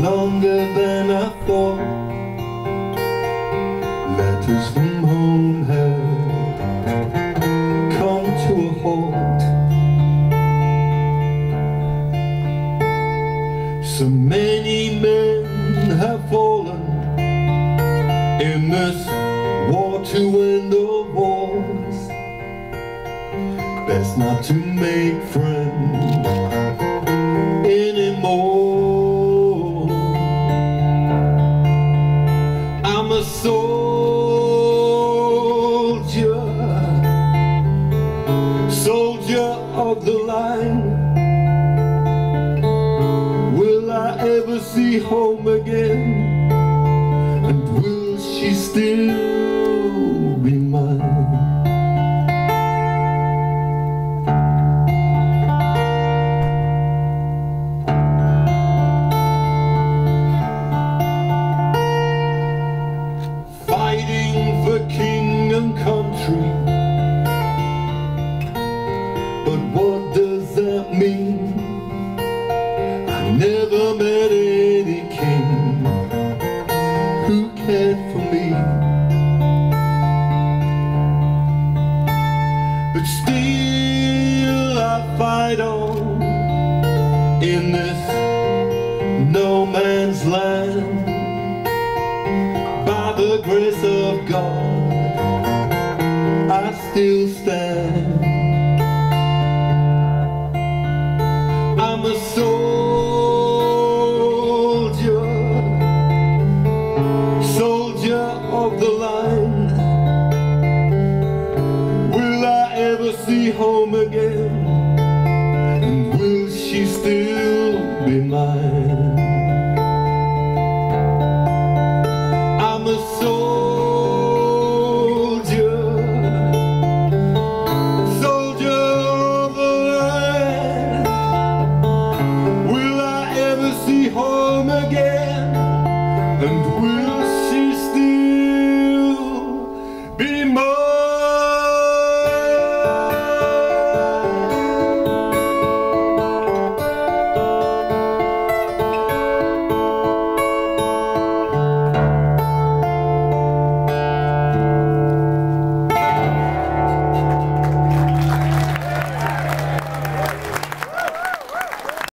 longer than I thought. Letters from home have come to a halt. So many men have fallen in this war to end the wars. Best not to make friends. Soldier, soldier of the line. Will I ever see home again? And will she still But still I fight on in this no man's land by the grace of God, I still stand.